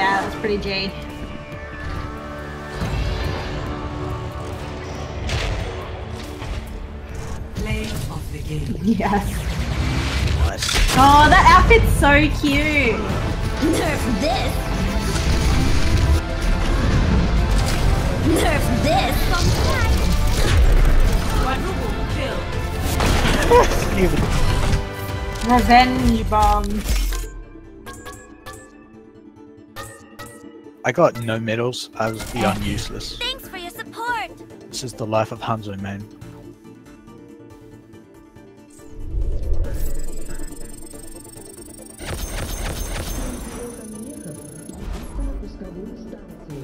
Yeah, that's pretty G. Play of the game. Yes. Nice. Oh, that outfit's so cute. Nerf this! Nerf this! Quadruple kill. Revenge bombs. I got no medals. I was beyond useless. Thanks for your support. This is the life of Hanzo, man.